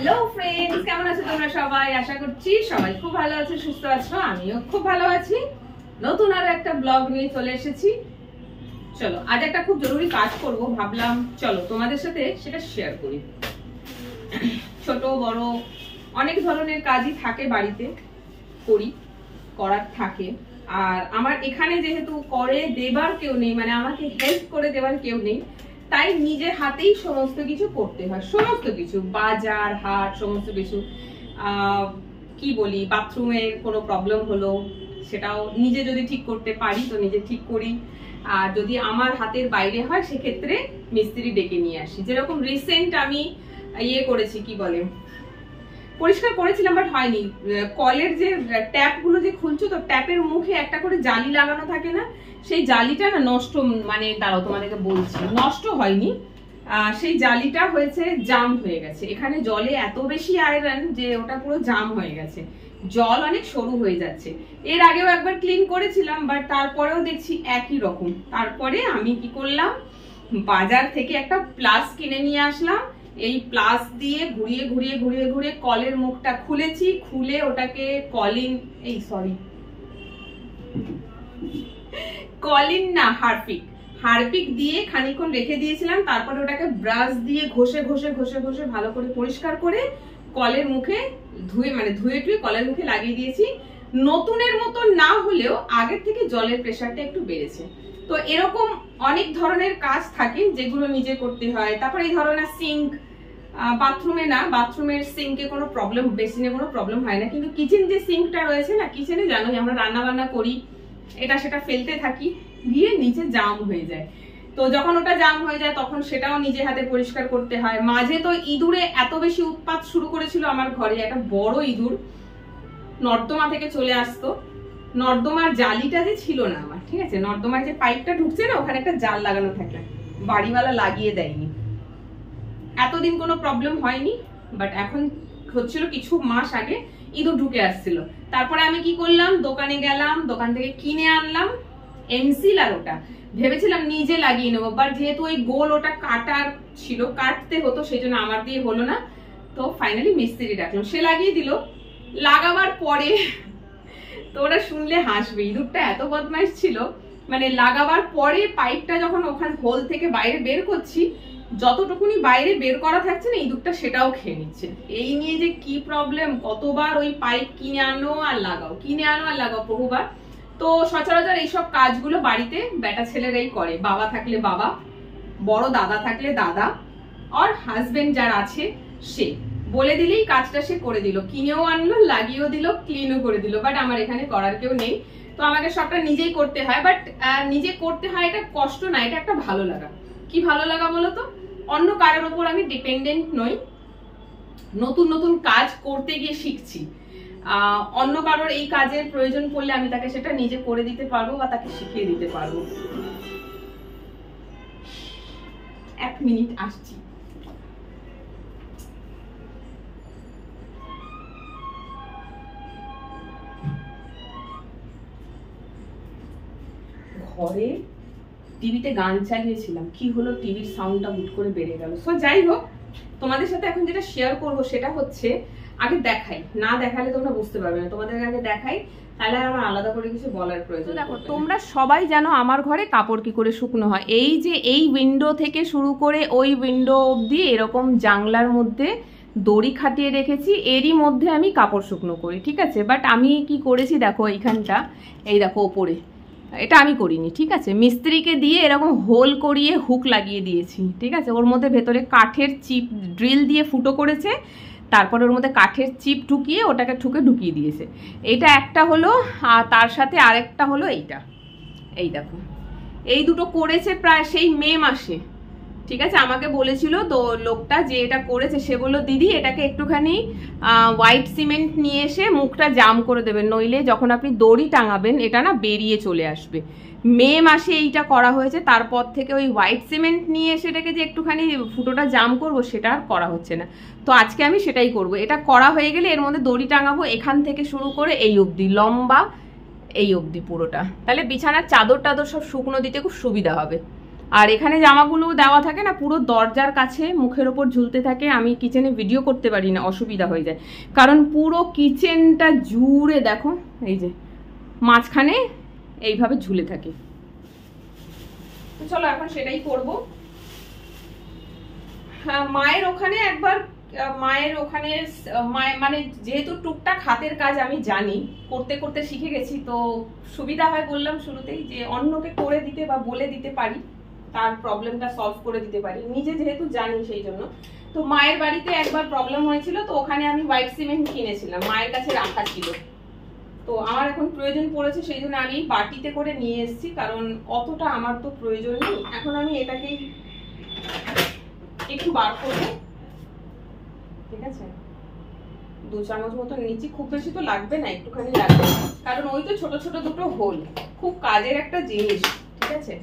Hello friends কেমন আছো তোমরা সবাই? আশা করছি সবাই খুব ভালো আছো, সুস্থ আছো, আমিও খুব ভালো আছি। নতুন আরও একটা ব্লগ নিয়ে চলে এসেছি। চলো, আজ একটা খুব জরুরি কাজ করব, ভাবলাম, চলো তোমাদের সাথে সেটা শেয়ার করি। ছোট, বড়, অনেক ধরনের কাজই থাকে বাড়িতে, করি, করার থাকে। আর আমার এখানে যেহেতু করে দেবার কেউ নেই মানে আমাকে হেল্প করে দেবার কেউ নেই তাই নিজের হাতেই সমস্ত কিছু করতে হয়। সমস্ত কিছু, বাজার, হাট, সমস্ত কিছু। কি বলি বাথরুমের কোনো প্রবলেম হলো, সেটাও নিজে যদি ঠিক করতে পারি, তো নিজে ঠিক করি। আর যদি আমার হাতের বাইরে হয়, সেক্ষেত্রে মিস্ত্রি ডেকে নিয়ে আসি। যেরকম রিসেন্ট আমি ইয়ে করেছি, কি বলে পরিষ্কার করেছিলাম বাট হয়নি। কলের যে ট্যাপগুলো যে খুলছো, তো ট্যাপের মুখে একটা করে জালি লাগানো থাকে না? সেই জালিটা না নষ্ট মানে দাঁড়াও তোমাদেরকে বলছি, নষ্ট হয়নি। সেই জালিটা হয়েছে জাম হয়ে গেছে। এখানে জলে এত বেশি আয়রন যে ওটা পুরো জাম হয়ে গেছে। জল অনেক সরু হয়ে যাচ্ছে। এর আগেও একবার ক্লিন করেছিলাম বাট তারপরেও দেখছি একই রকম। তারপরে আমি কি করলাম, বাজার থেকে একটা প্লাস কিনে নিয়ে আসলাম। এই প্লাস দিয়ে ঘুরিয়ে ঘুরিয়ে ঘুরিয়ে ঘুরিয়ে কলের মুখটা খুলেছি, খুলে ওটাকে কলিং এই সরি কলিন না, হারপিক। হারপিক দিয়ে খানিকক্ষণ রেখে দিয়েছিলাম, তারপরে ওটাকে ব্রাশ দিয়ে ঘষে ঘষে ঘষে ঘষে ভালো করে পরিষ্কার করে কলের মুখে ধুয়ে মানে ধুয়ে টুয়ে কলের মুখে লাগিয়ে দিয়েছি। নতুনের মতো না হলেও আগের থেকে জলের প্রেশারটা একটু বেড়েছে। তো এরকম অনেক ধরনের কাজ থাকে যেগুলো নিজে করতে হয়। তারপর এই ধরনের সিঙ্ক বাথরুমে না বাথরুমের সিঙ্কে কোনো প্রবলেম বেসিনে কোনো প্রবলেম হয় না। কিন্তু কিচেন যে সিঙ্কটা রয়েছে না কিচেনে জানো আমরা রান্না বান্না করি, এটা সেটা ফেলতে থাকি, গিয়ে নিচে জাম হয়ে যায়। তো যখন ওটা জাম হয়ে যায়, তখন সেটাও নিজে হাতে পরিষ্কার করতে হয়। মাঝে তো ইঁদুরে এত বেশি উৎপাত শুরু করেছিল আমার ঘরে, একটা বড় ইঁদুর, নর্দমা থেকে চলে আসতো। নর্দমার জালিটা যে ছিল না আমার, ঠিক আছে? নর্দমার যে পাইপটা ঢুকছে না, ওখানে একটা জাল লাগানো থাকে। বাড়িওয়ালা লাগিয়ে দেয়নি। এতদিন কোনো প্রবলেম হয়নি বাট এখন হচ্ছিল কিছু মাস আগে ইঁদুর ঢুকে আসছিল। তারপরে আমি কি করলাম? দোকানে গেলাম, দোকান থেকে কিনে আনলাম এমসিল আর ওটা। ভেবেছিলাম নিজে লাগিয়ে নেব বাট যেহেতু ওই গোল ওটা কাটার ছিল, কাটতে হতো সেই জন্য আমার দিয়ে হলো না। তো ফাইনালি মিস্ত্রি ডাকলাম সে লাগিয়ে দিল। লাগাবার পরে তো ওরা শুনলে হাসবে, ইঁদুরটা এত বদমাইশ ছিল। মানে লাগাবার পরে পাইপটা যখন ওখান হোল থেকে বাইরে বের করছি, যতটুকুনি বাইরে বের করা থাকছে না, ইঁদুরটা সেটাও খেয়ে নিচ্ছে। এই নিয়ে যে কি প্রবলেম কতবার ওই পাইপ কিনে আনো আর লাগাও, কিনে আনো আর লাগাও বহুবার। তো সচরাচর এইসব কাজগুলো বাড়িতে বেটা ছেলেরাই করে, বাবা থাকলে বাবা, বড় দাদা থাকলে দাদা, আর হাজবেন্ড যার আছে, সে। বলে দিলেই কাজটা সে করে দিল। কিনেও আনলো, লাগিয়েও দিল ক্লিনও করে দিল। বাট আমার এখানে করার কেউ নেই। তো আমাকে সবটা নিজেই করতে হয়। বাট নিজে করতে হয় এটা কষ্ট না, এটা একটা ভালো লাগা। কি ভালো লাগা বলো তো? অন্য কারোর ওপর আমি ডিপেন্ডেন্ট নই। নতুন নতুন কাজ করতে গিয়ে শিখছি। অন্য কারোর এই কাজের প্রয়োজন পড়লে আমি তাকে সেটা নিজে করে দিতে পারব বা তাকে শিখিয়ে দিতে পারব। এক মিনিট আসছি। ঘরে টিভিতে গান চালিয়েছিলাম। কি হলো টিভির সাউন্ডটা হুট করে বেড়ে গেল। সো যাই হোক তোমাদের সাথে এখন যেটা শেয়ার করব সেটা হচ্ছে আগে দেখাই। না দেখালে তোমরা বুঝতে পারবে না। তোমাদের আগে দেখাই তাহলে আর আমার আলাদা করে কিছু বলার প্রয়োজন দেখো তোমরা সবাই জানো আমার ঘরে কাপড় কি করে শুকনো হয়। এই যে এই উইন্ডো থেকে শুরু করে ওই উইন্ডো অবধি এরকম জাংলার মধ্যে দড়ি খাটিয়ে রেখেছি এরই মধ্যে আমি কাপড় শুকনো করি ঠিক আছে? বাট আমি কি করেছি দেখো এইখানটা এই দেখো ওপরে। এটা আমি করিনি, ঠিক আছে? মিস্ত্রিকে দিয়ে এরকম হোল করিয়ে হুক লাগিয়ে দিয়েছি, ঠিক আছে? ওর মধ্যে ভেতরে কাঠের চিপ ড্রিল দিয়ে ফুটো করেছে, তারপর ওর মধ্যে কাঠের চিপ ঢুকিয়ে ওটাকে ঠুকে ঢুকিয়ে দিয়েছে। এটা একটা হলো, আর তার সাথে আরেকটা হলো এইটা। এই দেখো। এই দুটো করেছে প্রায় সেই মে মাসে। ঠিক আছে? আমাকে বলেছিল তো লোকটা যে এটা করেছে, সে বলল, দিদি, এটাকে একটুখানি হোয়াইট সিমেন্ট নিয়ে এসে মুখটা জাম করে দেবেন। নইলে যখন আপনি দড়ি টাঙাবেন, এটা না বেরিয়ে চলে আসবে। মে মাসে এইটা করা হয়েছে। তারপর থেকে ওই হোয়াইট সিমেন্ট নিয়ে এসে এটাকে যে একটুখানি ফুটোটা জাম করব, সেটা আর করা হচ্ছে না। তো আজকে আমি সেটাই করব। এটা করা হয়ে গেলে এর মধ্যে দড়ি টাঙাবো এখান থেকে শুরু করে এই অবধি, লম্বা এই অবধি পুরোটা। তাহলে বিছানার চাদর টাদর সব শুকনো দিতে খুব সুবিধা হবে। আর এখানে জামাগুলো দেওয়া থাকে না, পুরো দরজার কাছে মুখের ওপর ঝুলতে থাকে, আমি কিচেনে ভিডিও করতে পারি না, অসুবিধা হয়ে যায়। কারণ পুরো কিচেনটা জুড়ে দেখো, এই যে, মাঝখানে এইভাবে ঝুলে থাকে। চলো এখন সেটাই করব। হ্যাঁ মায়ের ওখানে একবার মায়ের ওখানে মানে যেহেতু টুকটাক হাতের কাজ আমি জানি, করতে করতে শিখে গেছি, তো সুবিধা হয় বললাম শুরুতেই যে অন্যকে করে দিতে বা বলে দিতে পারি। তার প্রবলেমটা সলভ করে দিতে পারি। নিজে যেহেতু জানি সেই জন্য। তো মায়ের বাড়িতে একবার প্রবলেম হয়েছিল, তো ওখানে আমি হোয়াইট সিমেন্ট কিনেছিলাম। মায়ের কাছে রাখা ছিল। তো আমার এখন প্রয়োজন পড়েছে, সেই জন্য আমি বাটিতে করে নিয়ে এসেছি, কারণ অতটা আমার তো প্রয়োজন নেই। এখন আমি এটাকেই একটু বার করব। ঠিক আছে? দু চামচ মতো নিচে, খুব বেশি তো লাগবে না, একটুখানি লাগবে। কারণ ওই তো ছোট ছোট দুটো হোল খুব কাজের একটা জিনিস। ঠিক আছে?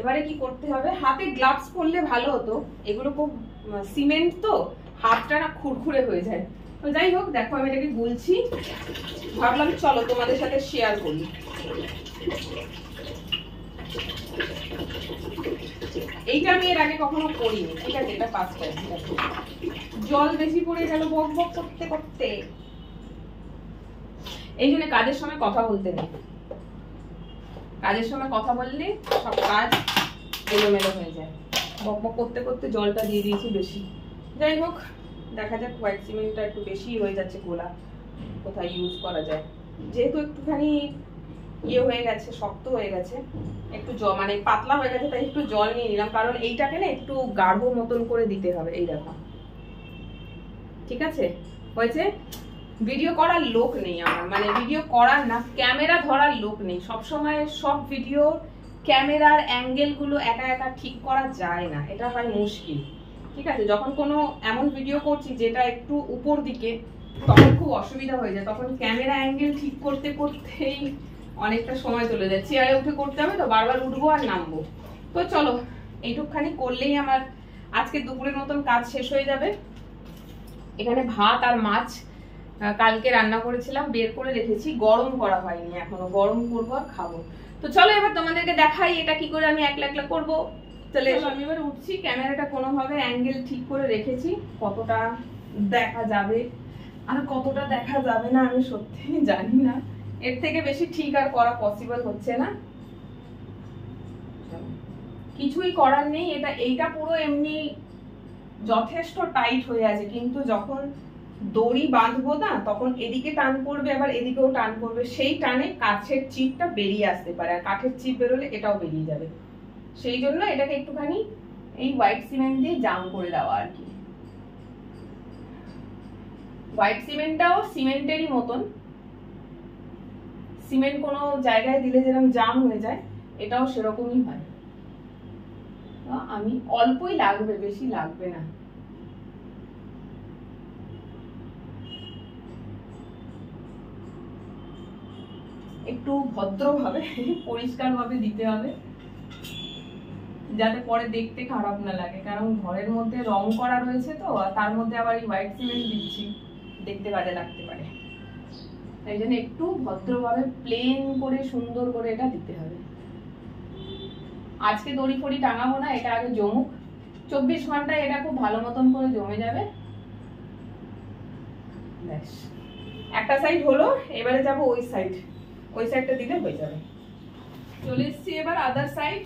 এবারে কি করতে হবে? হাতে গ্লাভস পরলে ভালো হতো। এগুলো খুব সিমেন্ট তো, হাতটা না খুরখুরে হয়ে যায়। তো যাই হোক, দেখো আমি এটাকে গুলছি। ভাবলাম চলো তোমাদের সাথে শেয়ার করি। এইটা আমি এর আগে কখনো করিনি। ঠিক আছে, এটা পাস টাইম জল বেশি পড়ে গেল বক বক করতে করতে। এই জন্য কাজের সময় কথা বলতে নেই। কাজের সময় কথা বললে, সব কাজ এলোমেলো হয়ে যায়। বক বক করতে করতে জলটা দিয়ে দিয়েছি বেশি। যাই হোক, দেখা যাক হোয়াইট সিমেন্টটা একটু বেশি হয়ে যাচ্ছে গোলা। কোথায় ইউজ করা যায়। যেহেতু একটুখানি ইয়ে হয়ে গেছে, শক্ত হয়ে গেছে, একটু জল মানে পাতলা হয়ে গেছে, তাই একটু জল নিয়ে নিলাম। কারণ এইটাকে না একটু গাঢ় মতন করে দিতে হবে, এই দেখো। ঠিক আছে? হয়েছে? ভিডিও করার লোক নেই আমার। মানে ভিডিও করার না ক্যামেরা ধরার লোক নেই। সব সময় সব ভিডিও ক্যামেরার অ্যাঙ্গেলগুলো একা একা ঠিক করা যায় না। এটা হয় মুশকিল। ঠিক আছে? যখন কোনো এমন ভিডিও করছি যেটা একটু উপর দিকে, তখন খুব অসুবিধা হয়ে যায়। তখন ক্যামেরা অ্যাঙ্গেল ঠিক করতে করতেই অনেকটা সময় চলে যায়। চেয়ারে উঠে করতে হবে তো? বারবার উঠবো আর নামবো। তো চলো, এইটুকখানি করলেই আমার আজকে দুপুরের মতন কাজ শেষ হয়ে যাবে। এখানে ভাত আর মাছ কালকে রান্না করেছিলাম বের করে রেখেছি গরম করা হয়নি এখনও গরম করব আর খাব। তো চলো এবার তোমাদেরকে দেখাই এটা কি করে আমি একলা একলা করব। তাহলে আমি এবার উঠছি ক্যামেরাটা কোনোভাবে অ্যাঙ্গেল ঠিক করে রেখেছি কতটা দেখা যাবে। আর কতটা দেখা যাবে না আমি সত্যি জানি না। এর থেকে বেশি ঠিক আর করা পসিবল হচ্ছে না। কিছুই করার নেই এটা এইটা পুরো এমনি যথেষ্ট টাইট হয়ে আছে কিন্তু যখন দড়ি বাঁধবো না, তখন এদিকে টান পড়বে, আবার এদিকেও টান পড়বে। সেই টানে কাঠের চিপটা বেরিয়ে আসতে পারে, আর কাঠের চিপ বেরোলে এটাও বেরিয়ে যাবে। সেই জন্য এটাকে একটুখানি এই হোয়াইট সিমেন্ট দিয়ে জাম করে দেওয়া আর কি। হোয়াইট সিমেন্টটাও সিমেন্টেরই মতন। সিমেন্ট কোনো জায়গায় দিলে যেরকম জাম হয়ে যায়, এটাও সেরকমই হয়। আমি অল্পই লাগবে, বেশি লাগবে না। একটু ভদ্রভাবে, পরিষ্কারভাবে দিতে হবে। যাতে পরে দেখতে খারাপ না লাগে। কারণ ঘরের মধ্যে রং করা রয়েছে তো, আর তার মধ্যে আবার এই হোয়াইট সিমেন্ট দিচ্ছি। দেখতে বাজে লাগতে পারে। তাই জন্য একটু ভদ্রভাবে প্লেন করে, সুন্দর করে এটা দিতে হবে। আজকে দড়ি ফড়ি টাঙাবো না, এটা আগে জমুক। চব্বিশ ঘন্টায় এটা খুব ভালো মতন করে জমে যাবে। ব্যাস। একটা সাইড হলো, এবারে যাব ওই সাইড ওই সাইডটা দিলে হয়ে যাবে। চলে এসছি এবার আদার সাইড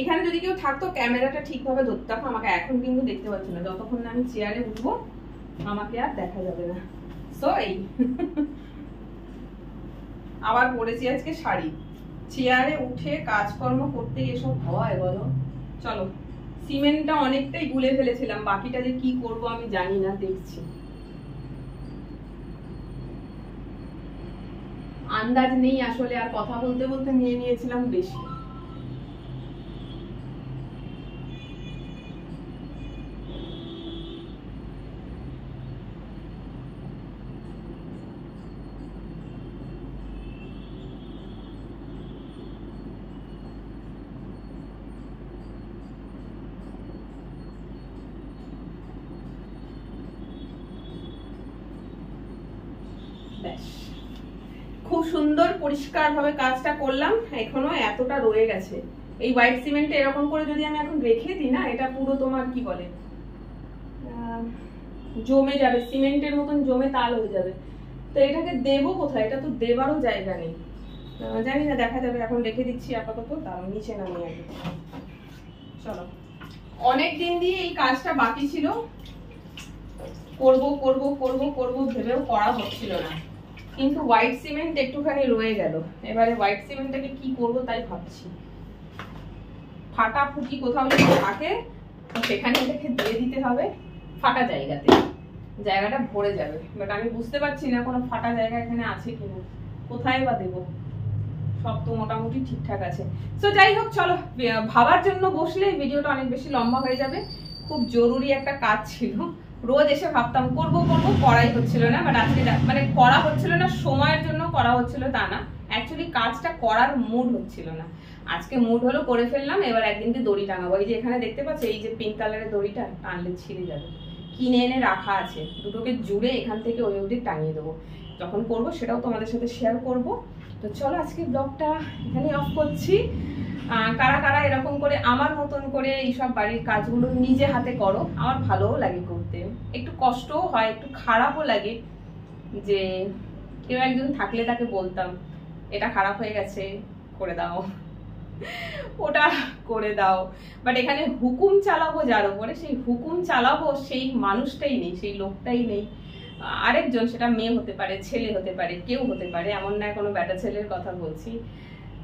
এখানে যদি কেউ থাকতো ক্যামেরাটা ঠিকভাবে ধরতে হবে আমাকে এখন কিন্তু দেখতে পাচ্ছি না। যতক্ষণ না আমি চেয়ারে উঠবো, আমাকে আর দেখা যাবে না। সো এই। আবার পরেছি আজকে শাড়ি। চেয়ারে উঠে কাজকর্ম করতে এসব হয়, বলো। চলো সিমেন্টটা অনেকটাই গুলে ফেলেছিলাম। বাকিটা যে কি করব আমি জানি না, দেখছি। আন্দাজ নেই আসলে আর কথা বলতে বলতে নিয়ে নিয়েছিলাম বেশি। ব্যাস। খুব সুন্দর পরিষ্কার ভাবে কাজটা করলাম। এখনও এতটা রয়ে গেছে। এই হোয়াইট সিমেন্ট এরকম করে যদি আমি এখন রেখে দিই না, এটা পুরো তোমার কি বলে? জমে যাবে, সিমেন্টের মতন জমে তাল হয়ে যাবে। তো এটাকে দেবো কোথায়? এটা তো দেবারও জায়গা নেই। জানি না, দেখা যাবে। এখন রেখে দিচ্ছি আপাতত তার নিচে নামিয়ে আগে চলো। অনেক দিন দিয়ে এই কাজটা বাকি ছিল। করব করব করব করব, ভেবেও করা হচ্ছিল না। কিন্তু হোয়াইট সিমেন্ট একটুখানি রয়ে গেল। এবারে হোয়াইট সিমেন্টটাকে কি করব তাই ভাবছি। ফাটা ফুটি কোথাও যদি থাকে সেখানে এটাকে দিয়ে দিতে হবে ফাটা জায়গাতে। জায়গাটা ভরে যাবে। বাট আমি বুঝতে পারছি না কোনো ফাটা জায়গা এখানে আছে কিনা কোথায় বা দেবো? সব তো মোটামুটি ঠিকঠাক আছে। তো যাই হোক, চলো, ভাবার জন্য বসলে ভিডিওটা অনেক বেশি লম্বা হয়ে যাবে। খুব জরুরি একটা কাজ ছিল। রোজ এসে ভাবতাম, করব করব, করাই হচ্ছিল না। বাট আজকে মানে করা হচ্ছিল না, সময়ের জন্য করা হচ্ছিল তা না। অ্যাকচুয়ালি কাজটা করার মুড হচ্ছিল না। আজকে মুড হলো করে ফেললাম, এবার একদিনকে দড়ি টাঙাবো। এই যে এখানে দেখতে পাচ্ছ, এই যে পিঙ্ক কালারের দড়িটা, টানলে ছিঁড়ে যাবে। কিনে এনে রাখা আছে। দুটোকে জুড়ে এখান থেকে ওই অবধি টাঙিয়ে দেবো। যখন করব, সেটাও তোমাদের সাথে শেয়ার করব। তো চলো আজকে ব্লগটা এখানে অফ করছি। কারা কারা এরকম করে আমার মতন করে এইসব বাড়ির কাজগুলো নিজে হাতে করো, আমার ভালোও লাগে করতে। একটু কষ্টও হয়, একটু খারাপও লাগে যে কেউ একজন থাকলে তাকে বলতাম, এটা খারাপ হয়ে গেছে, করে দাও। ওটা করে দাও। বাট এখানে হুকুম চালাবো যার উপরে, সেই হুকুম চালাবো সেই মানুষটাই নেই, সেই লোকটাই নেই। আরেকজন, সেটা মেয়ে হতে পারে, ছেলে হতে পারে, কেউ হতে পারে, এমন না কোনো ব্যাটা ছেলের কথা বলছি।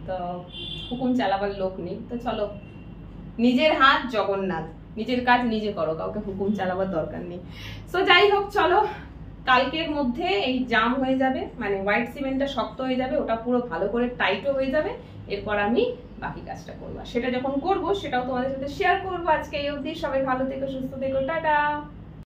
তো হুকুম চালাবার লোক নেই। তো চলো, নিজের হাত জগন্নাথ, নিজের কাজ নিজে করো, কাউকে হুকুম চালাবার দরকার নেই। সো যাই হোক, চলো, কালকের মধ্যে এই জাম হয়ে যাবে মানে হোয়াইট সিমেন্টটা শক্ত হয়ে যাবে, ওটা পুরো ভালো করে টাইটও হয়ে যাবে, এরপর আমি বাকি কাজটা করব। সেটা যখন করব, সেটাও তোমাদের সাথে শেয়ার করব আজকে এই অবধি। সবাই ভালো থেকো, সুস্থ থেকো, টাটা!